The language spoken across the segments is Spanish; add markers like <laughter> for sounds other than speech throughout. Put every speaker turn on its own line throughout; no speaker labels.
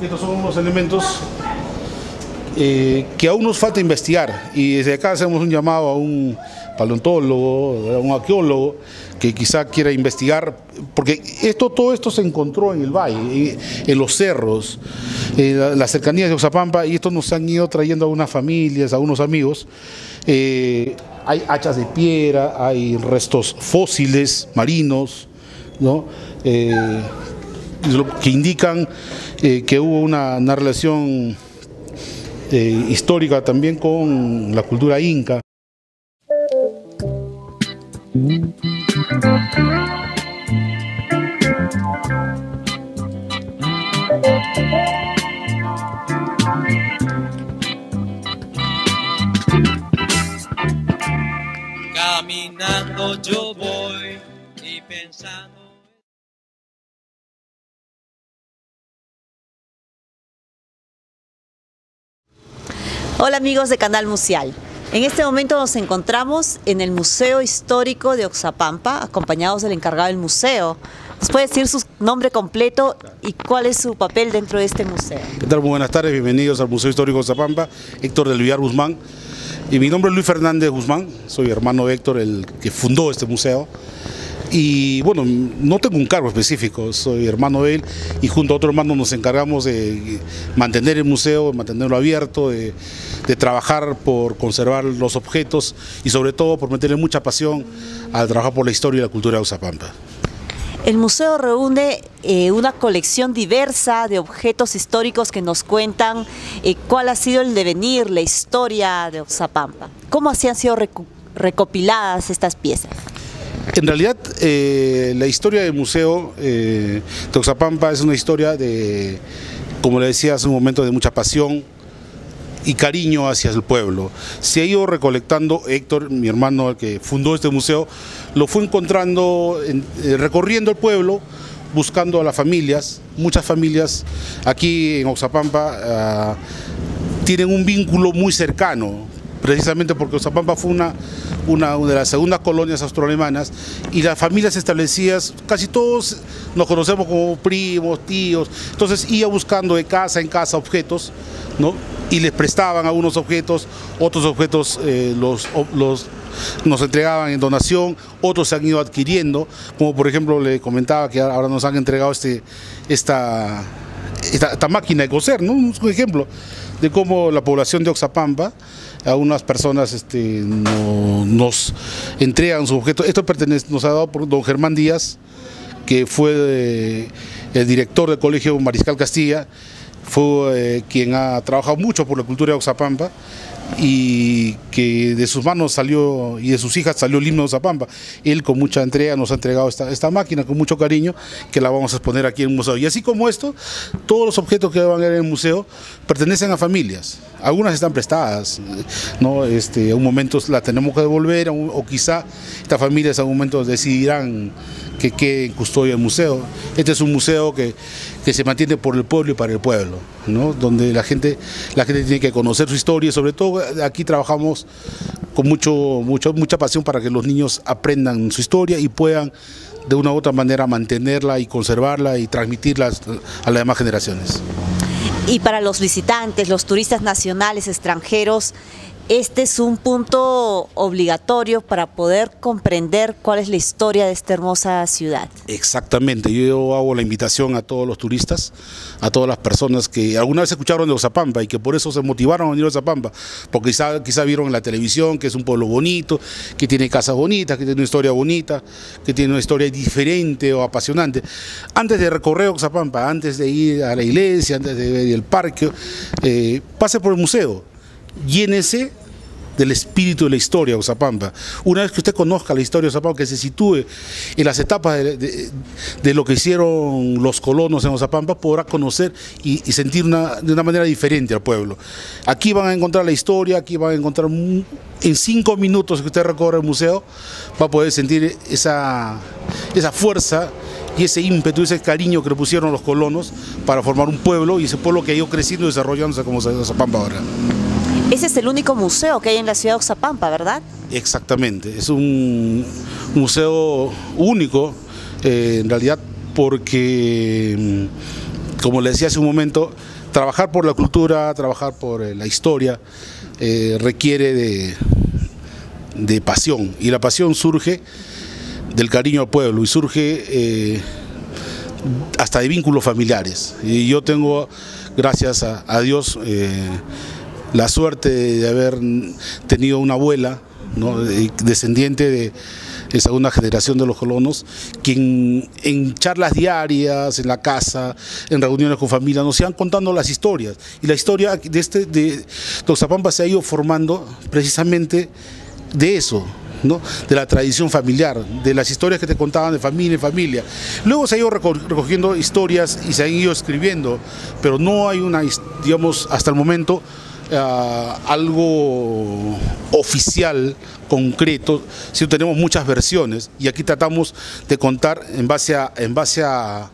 Estos son los elementos eh, que aún nos falta investigar y desde acá hacemos un llamado a un paleontólogo, a un arqueólogo que quizá quiera investigar, porque esto, todo esto se encontró en el valle, en, los cerros, en las cercanías de Oxapampa, y esto nos han ido trayendo a unas familias, a unos amigos. Eh, hay hachas de piedra, hay restos fósiles marinos, ¿no? Eh, que indican eh, que hubo una, relación eh, histórica también con la cultura inca.
Caminando yo voy y pensando.
Hola amigos de Canal Museal. En este momento nos encontramos en el Museo Histórico de Oxapampa, acompañados del encargado del museo. ¿Nos puede decir su nombre completo y cuál es su papel dentro de este museo?
¿Qué tal? Muy buenas tardes, bienvenidos al Museo Histórico de Oxapampa, Héctor del Villar Guzmán. Y mi nombre es Luis Fernández Guzmán, soy hermano de Héctor, el que fundó este museo. Y bueno, no tengo un cargo específico, soy hermano de él y junto a otro hermano nos encargamos de mantener el museo, mantenerlo abierto, de, trabajar por conservar los objetos y sobre todo por meterle mucha pasión al trabajar por la historia y la cultura de Oxapampa.
El museo reúne eh, una colección diversa de objetos históricos que nos cuentan eh, cuál ha sido el devenir, la historia de Oxapampa. ¿Cómo así han sido recopiladas estas piezas?
En realidad, eh, la historia del museo eh, Toxapampa es una historia de, como le decía hace un momento, de mucha pasión y cariño hacia el pueblo. Se ha ido recolectando, Héctor, mi hermano, que fundó este museo, lo fue encontrando, eh, recorriendo el pueblo, buscando a las familias. Muchas familias aquí en Oxapampa ah, tienen un vínculo muy cercano, precisamente porque Oxapampa fue una una, de las segundas colonias austroalemanas y las familias establecidas, casi todos nos conocemos como primos, tíos, entonces iba buscando de casa en casa objetos, ¿no? Y les prestaban algunos objetos, otros objetos eh, los, los nos entregaban en donación, otros se han ido adquiriendo, como por ejemplo le comentaba que ahora nos han entregado este, esta, esta, máquina de coser, ¿no? un ejemplo de cómo la población de Oxapampa a unas personas este, nos entregan su objeto. Esto pertenece, nos ha dado por don Germán Díaz, que fue eh, el director del Colegio Mariscal Castilla, fue eh, quien ha trabajado mucho por la cultura de Oxapampa y que de sus manos salió y de sus hijas salió el himno de. Él con mucha entrega nos ha entregado esta, máquina con mucho cariño que la vamos a exponer aquí en el museo. Y así como esto, todos los objetos que van a ver en el museo pertenecen a familias. Algunas están prestadas, ¿no? Este, a un momento la tenemos que devolver o quizá estas familias a un momento decidirán que quede en custodia del museo. Este es un museo que, que se mantiene por el pueblo y para el pueblo, ¿no? donde la gente, la gente tiene que conocer su historia, sobre todo aquí trabajamos con mucho, mucho, mucha pasión para que los niños aprendan su historia y puedan de una u otra manera mantenerla y conservarla y transmitirla a las demás generaciones.
Y para los visitantes, los turistas nacionales, extranjeros, este es un punto obligatorio para poder comprender cuál es la historia de esta hermosa ciudad.
Exactamente, yo hago la invitación a todos los turistas, a todas las personas que alguna vez escucharon de Oxapampa y que por eso se motivaron a venir a Oxapampa, porque quizá, quizá vieron en la televisión que es un pueblo bonito, que tiene casas bonitas, que tiene una historia bonita, que tiene una historia diferente o apasionante. Antes de recorrer Oxapampa, antes de ir a la iglesia, antes de ver el parque, eh, pase por el museo llénese del espíritu de la historia de Oxapampa. Una vez que usted conozca la historia de Oxapampa, que se sitúe en las etapas de, lo que hicieron los colonos en Oxapampa, podrá conocer y, sentir de una manera diferente al pueblo. Aquí van a encontrar la historia, aquí van a encontrar en cinco minutos que usted recorre el museo, va a poder sentir esa, esa fuerza y ese ímpetu, ese cariño que le pusieron los colonos para formar un pueblo y ese pueblo que ha ido creciendo y desarrollándose como Oxapampa ahora.
Ese es el único museo que hay en la ciudad de Oxapampa, ¿verdad?
Exactamente, es un museo único, eh, en realidad porque mm, como le decía hace un momento, trabajar por la cultura, trabajar por eh, la historia, eh, requiere de, de pasión. Y la pasión surge del cariño al pueblo y surge hasta de vínculos familiares. Y yo tengo, gracias a, Dios, la suerte de haber tenido una abuela, descendiente de, de segunda generación de los colonos, quien en charlas diarias, en la casa, en reuniones con familia, nos iban contando las historias. Y la historia de este de se ha ido formando precisamente de eso, ¿no? de la tradición familiar, de las historias que te contaban de familia en familia. Luego se ha ido reco- recogiendo historias y se han ido escribiendo, pero no hay una, digamos, hasta el momento, ah, algo oficial, concreto, si tenemos muchas versiones y aquí tratamos de contar en base a, en base a,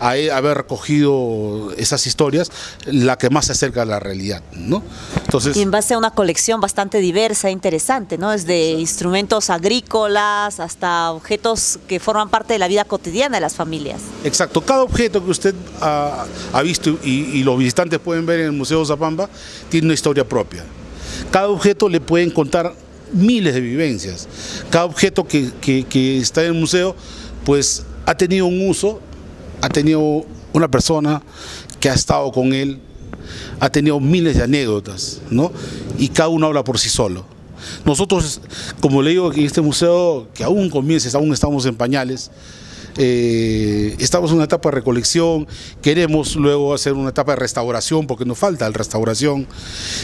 a haber recogido esas historias, la que más se acerca a la realidad, ¿no? Entonces,
Y en base a una colección bastante diversa e interesante, ¿no? Desde instrumentos agrícolas hasta objetos que forman parte de la vida cotidiana de las familias.
Exacto, cada objeto que usted ha, ha visto y, y los visitantes pueden ver en el Museo de Zapampa tiene una historia propia. Cada objeto le pueden contar miles de vivencias. Cada objeto que, que- que está en el museo pues ha tenido un uso, ha tenido una persona que ha estado con él, ha tenido miles de anécdotas, ¿no? Y cada uno habla por sí solo. Nosotros, como le digo, en este museo, que aún comienza, aún estamos en pañales, eh, estamos en una etapa de recolección, queremos luego hacer una etapa de restauración, porque nos falta la restauración,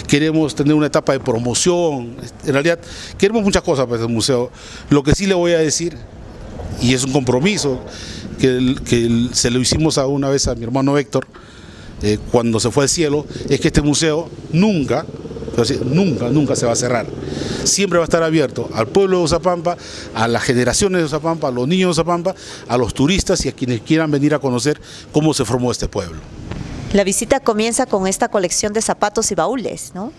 queremos tener una etapa de promoción, en realidad queremos muchas cosas para este museo. Lo que sí le voy a decir, y es un compromiso, que, que se lo hicimos a una vez a mi hermano Héctor, eh, cuando se fue al cielo, es que este museo nunca, nunca, nunca se va a cerrar. Siempre va a estar abierto al pueblo de Uzapampa, a las generaciones de Uzapampa, a los niños de Uzapampa, a los turistas y a quienes quieran venir a conocer cómo se formó este pueblo.
La visita comienza con esta colección de zapatos y baúles, ¿no?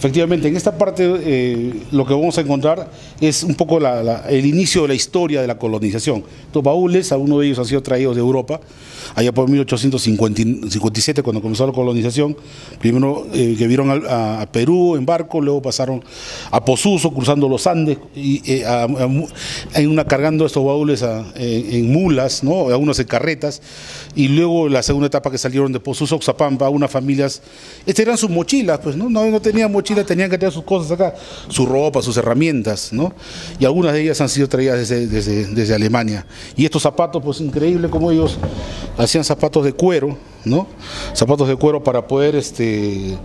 Efectivamente, en esta parte eh, lo que vamos a encontrar es un poco la- la- el inicio de la historia de la colonización. Estos baúles, algunos de ellos han sido traídos de Europa, allá por 1857 cuando comenzó la colonización. Primero eh, que vieron a, Perú en barco, luego pasaron a Posuso cruzando los Andes, y, eh, a- una cargando estos baúles en, mulas, ¿no? algunos en carretas, y luego la segunda etapa que salieron de Posuso a Oxapampa, unas familias, estas eran sus mochilas, pues no, no, no tenían mochilas, tenían que tener sus cosas acá, su ropa, sus herramientas, ¿no? Y algunas de ellas han sido traídas desde, Alemania. Y estos zapatos, pues increíble como ellos hacían zapatos de cuero, ¿no? Zapatos de cuero para poder este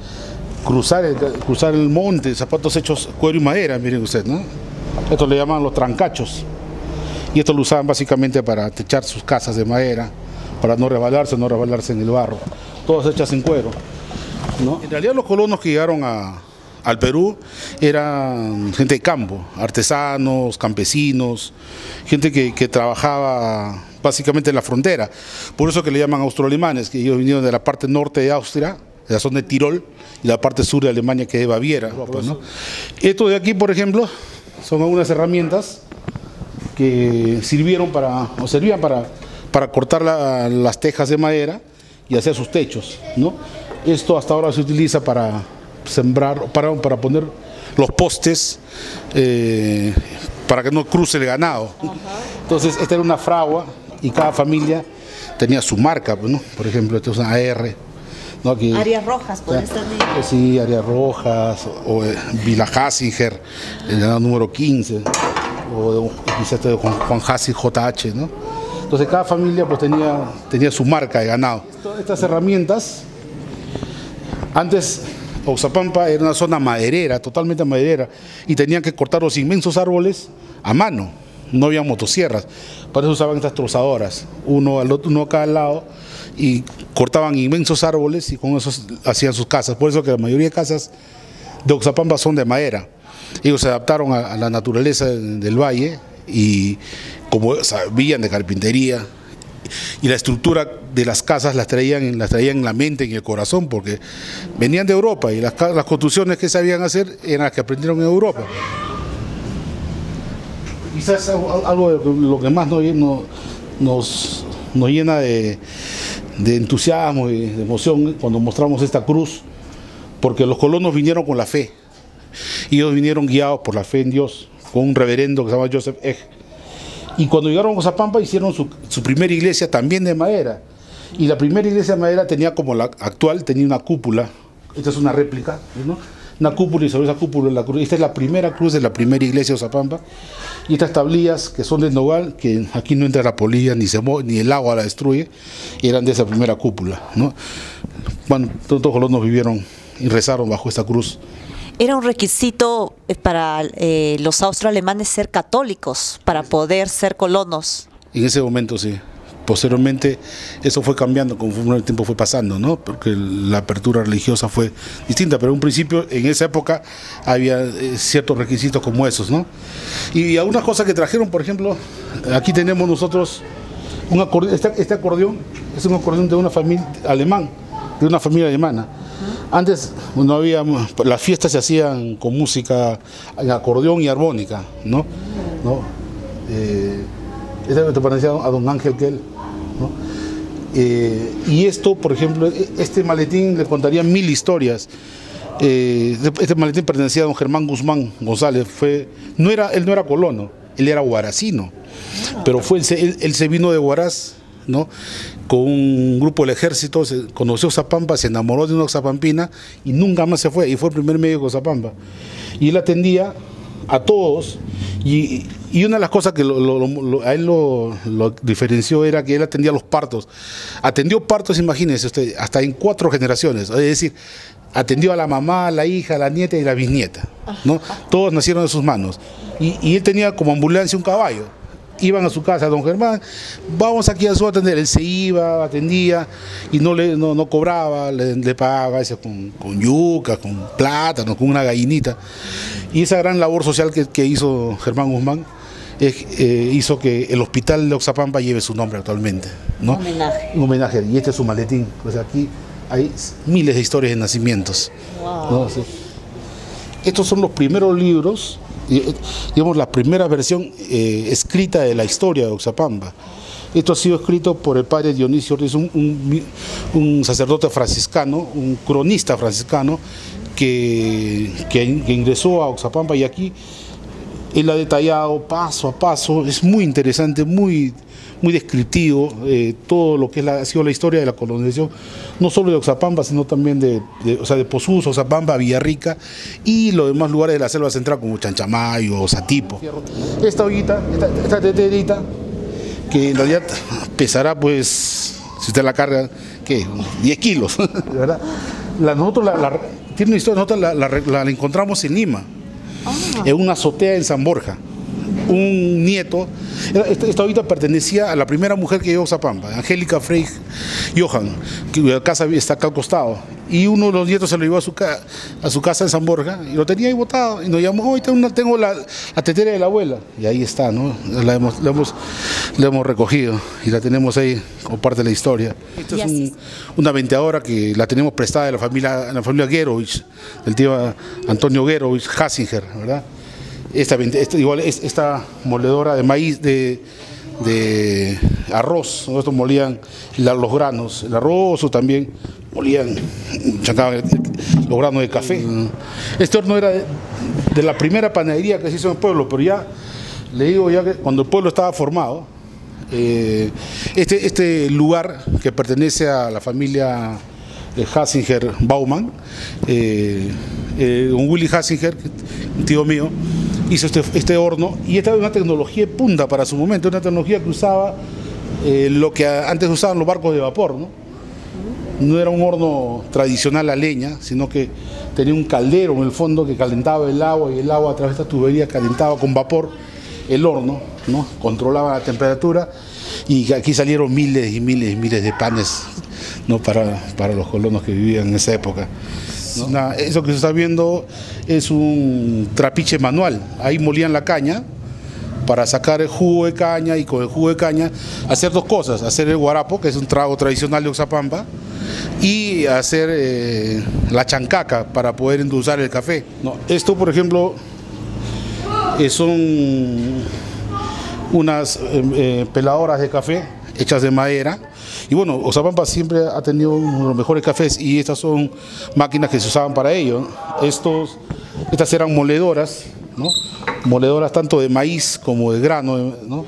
cruzar el, monte, zapatos hechos cuero y madera, miren usted, ¿no? Esto le llaman los trancachos. Y esto lo usaban básicamente para techar sus casas de madera, para no resbalarse, no resbalarse en el barro. Todas hechas en cuero. En realidad los colonos que llegaron a- al Perú eran gente de campo, artesanos, campesinos, gente que, que trabajaba básicamente en la frontera. Por eso que le llaman austroalemanes, que ellos vinieron de la parte norte de Austria, de la zona de Tirol, y la parte sur de Alemania, que es Baviera. ¿no? Esto de aquí, por ejemplo, son algunas herramientas que sirvieron para, o servían para, para cortar la- las tejas de madera y hacer sus techos, ¿no? Esto hasta ahora se utiliza para sembrar, para, para poner los postes eh, para que no cruce el ganado. Entonces, esta era una fragua y cada familia tenía su marca, pues, ¿no? Por ejemplo, esta es una AR, ¿no? Aquí-
Áreas rojas, por esta
eh, Sí, Arias Rojas, o, o, eh, Vila Hassinger, el ganado número 15, o quizás este de Juan, Juan Hassi JH, ¿no? Entonces cada familia pues tenía, tenía su marca de ganado. Todas estas herramientas, antes Oxapampa era una zona maderera, totalmente maderera, y tenían que cortar los inmensos árboles a mano, no había motosierras, para eso usaban estas trozadoras, uno, al otro, uno a cada lado, y cortaban inmensos árboles y con eso hacían sus casas. Por eso que la mayoría de casas de Oxapampa son de madera. Ellos se adaptaron a, la naturaleza del, del valle y como sabían de carpintería y la estructura de las casas las traían, las traían en la mente, en el corazón, porque venían de Europa y las, las construcciones que sabían hacer eran las que aprendieron en Europa. Quizás algo de lo que- más nos, nos, nos llena de, de entusiasmo y de emoción cuando mostramos esta cruz, porque los colonos vinieron con la fe. Y ellos vinieron guiados por la fe en Dios, con un reverendo que se llama Joseph Egg. Y cuando llegaron a Cozapampa hicieron su, su primera iglesia también de madera. Y la primera iglesia de madera tenía como la actual, tenía una cúpula. Esta es una réplica, ¿no? Una cúpula y sobre esa cúpula la cruz. Esta es la primera cruz de la primera iglesia de Ozapampa. Y estas tablillas que son de nogal, que aquí no entra la polilla, ni, se ni el agua la destruye, eran de esa primera cúpula, ¿no? Bueno, todos los colonos vivieron y rezaron bajo esta cruz.
Era un requisito eh, para eh, los austroalemanes ser católicos para poder ser colonos.
En ese momento sí. Posteriormente eso fue cambiando conforme el tiempo fue pasando, ¿no? Porque la apertura religiosa fue distinta, pero en un principio, en esa época, había eh, ciertos requisitos como esos, ¿no? Y algunas cosas que trajeron, por ejemplo, aquí tenemos nosotros un acordeón, este, este acordeón es un acordeón de una familia alemán, de una familia alemana. Antes no había, las fiestas se hacían con música en acordeón y armónica, ¿no? ¿No? Eh, este te parecía a don Ángel Kell. Eh, y esto, por ejemplo, e- este maletín le contaría mil historias. Eh, este maletín pertenecía a don Germán Guzmán González. Fue, no era, él no era colono, él era guaracino. Pero fue, él, se- él- él se vino de Huaraz, ¿no? Con un grupo del ejército, se, conoció Zapampa, se enamoró de una zapampina y nunca más se fue. Y fue el primer médico de Zapampa. Y él atendía a todos. Y, y una de las cosas que lo- lo- lo- a él lo, diferenció era que él atendía los partos. Atendió partos, imagínense usted, hasta en cuatro generaciones. Es decir, atendió a la mamá, la hija, a la nieta y la bisnieta. ¿no? Todos nacieron de sus manos. Y, y él tenía como ambulancia un caballo. Iban a su casa, don Germán, vamos aquí a su atender. Él se iba, atendía y no le no, no cobraba, le, pagaba veces con, con yuca, con plátano, con una gallinita. Y esa gran labor social que, que hizo Germán Guzmán eh, hizo que el hospital de Oxapampa lleve su nombre actualmente. ¿no?
Homenaje.
Un homenaje. Y este es su maletín. Pues aquí hay miles de historias de nacimientos. ¿no? Sí. Estos son los primeros libros, digamos, la primera versión eh, escrita de la historia de Oxapamba. Esto ha sido escrito por el padre Dionisio Ortiz, un, un mi- un sacerdote franciscano, un cronista franciscano, que, que- que ingresó a Oxapampa y aquí él ha detallado paso a paso, es muy interesante, muy, muy descriptivo eh, todo lo que ha sido la historia de la colonización, no solo de Oxapamba, sino también de, de, o sea, de Villarrica y los demás lugares de la selva central como Chanchamayo, Satipo. Esta ollita, esta, teterita, que en realidad pesará pues, si usted la carga, ¿qué? 10 kilos, <laughs> ¿verdad? La, nosotros la, tiene una historia, nosotros la- la encontramos en Lima en una azotea en San Borja. Un nieto, esta, ahorita pertenecía a la primera mujer que llegó a Zapampa, Angélica Frey Johan, que la casa está acá al costado. Y uno de los nietos se lo llevó a su, ca- a su casa en San Borja y lo tenía ahí botado. Y nos llamó, hoy tengo, una- tengo la, la tetera de la abuela. Y ahí está, ¿no? La hemos, la hemos recogido y la tenemos ahí como parte de la historia. Esta
Y
es un- una venteadora que la tenemos prestada de la familia, la familia Gerovich, del tío Antonio Gerovich, Hasinger, ¿verdad? Esta, esta- igual, es- esta moledora de maíz, de, de arroz, ¿no? estos molían la- los granos, el arroz o también molían, chancaban los granos de café. Este horno era de, de la primera panadería que se hizo en el pueblo, pero ya, le digo ya que cuando el pueblo estaba formado, eh, este, este lugar que pertenece a la familia de Hasinger Baumann, eh, eh, un Willy Hasinger, un tío mío, hizo este, este horno y esta era una tecnología punta para su momento, una tecnología que usaba eh, lo que antes usaban los barcos de vapor, ¿no? No era un horno tradicional a leña, sino que tenía un caldero en el fondo que calentaba el agua y el agua a través de esta tubería calentaba con vapor el horno, ¿no? controlaba la temperatura y aquí salieron miles y miles y miles de panes ¿no? para, para los colonos que vivían en esa época. eso que se está viendo es un trapiche manual, ahí molían la caña para sacar el jugo de caña y con el jugo de caña hacer dos cosas, hacer el guarapo, que es un trago tradicional de Oxapampa, y hacer eh, la chancaca para poder endulzar el café. ¿no? Esto, por ejemplo, son unas eh, eh, peladoras de café hechas de madera Y bueno, Oxapampa siempre ha tenido uno de los mejores cafés y estas son máquinas que se usaban para ello. Estos, estas eran moledoras, ¿no? moledoras tanto de maíz como de grano. ¿no?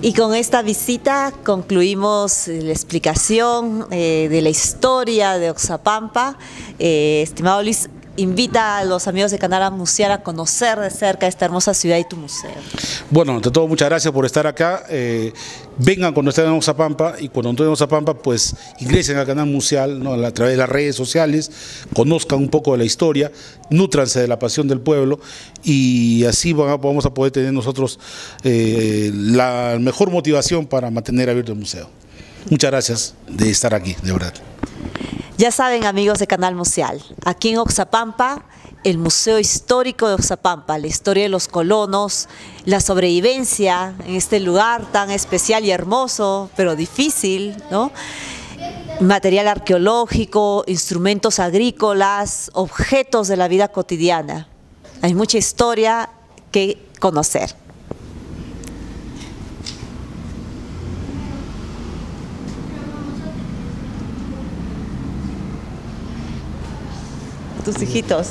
Y con esta visita concluimos la explicación eh, de la historia de Oxapampa. Eh, estimado Luis, invita a los amigos de Canal Museal a conocer de cerca esta hermosa ciudad y tu museo.
Bueno, ante todo, muchas gracias por estar acá. Eh, vengan cuando estén en Oxapampa y cuando estén en Oxapampa, pues ingresen al Canal Museal a través de las redes sociales, conozcan un poco de la historia, nutranse de la pasión del pueblo y así vamos a poder tener nosotros eh, la mejor motivación para mantener abierto el museo. Muchas gracias de estar aquí, de verdad.
Ya saben amigos de Canal Museal, aquí en Oxapampa, el Museo Histórico de Oxapampa, la historia de los colonos, la sobrevivencia en este lugar tan especial y hermoso, pero difícil, ¿no? material arqueológico, instrumentos agrícolas, objetos de la vida cotidiana. Hay mucha historia que conocer. Tus hijitos.